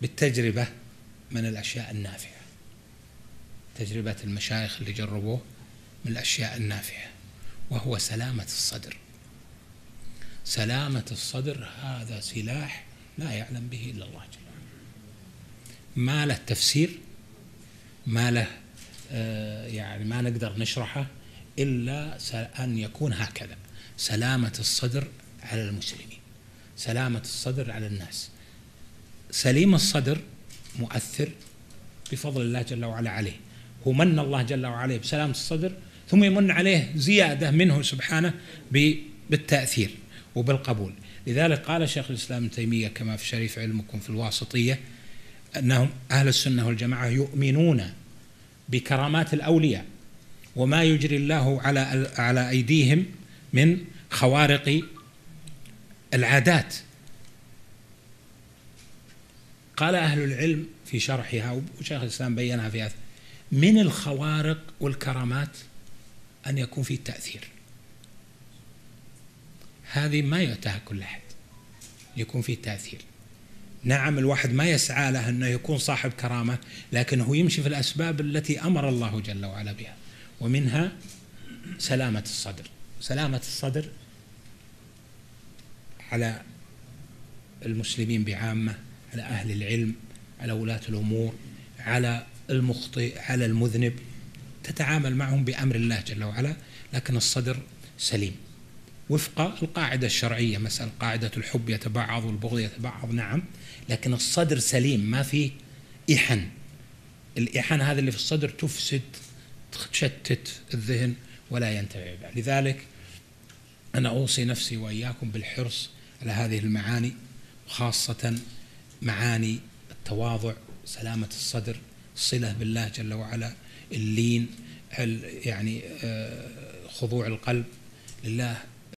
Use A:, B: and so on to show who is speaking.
A: بالتجربة من الأشياء النافعة. تجربة المشايخ اللي جربوه من الأشياء النافعة وهو سلامة الصدر. سلامة الصدر هذا سلاح لا يعلم به إلا الله جل وعلا. ما له تفسير ما له آه، يعني ما نقدر نشرحه إلا أن يكون هكذا. سلامة الصدر على المسلمين سلامة الصدر على الناس. سليم الصدر مؤثر بفضل الله جل وعلا عليه. هو من الله جل وعلا بسلامة الصدر ثم يمن عليه زيادة منه سبحانه بالتأثير وبالقبول. لذلك قال شيخ الإسلام ابن تيمية كما في شريف علمكم في الواسطية أنهم أهل السنة والجماعة يؤمنون بكرامات الأولياء وما يجري الله على على أيديهم من خوارق العادات. قال أهل العلم في شرحها وشيخ الإسلام بينها في هذا من الخوارق والكرامات أن يكون في تأثير. هذه ما يؤتاها كل أحد يكون في تأثير. نعم الواحد ما يسعى له أنه يكون صاحب كرامة لكن هو يمشي في الأسباب التي أمر الله جل وعلا بها ومنها سلامة الصدر. سلامة الصدر على المسلمين بعامة على أهل العلم على ولاة الأمور على المخطئ على المذنب تتعامل معهم بأمر الله جل وعلا لكن الصدر سليم. وفق القاعدة الشرعية مثلا قاعدة الحب يتبعض والبغض يتبعض نعم لكن الصدر سليم ما في إحن الإحن هذا اللي في الصدر تفسد تشتت الذهن ولا ينتفع به. لذلك أنا أوصي نفسي وإياكم بالحرص على هذه المعاني خاصة معاني التواضع سلامة الصدر الصلة بالله جل وعلا اللين يعني آه، خضوع القلب. لله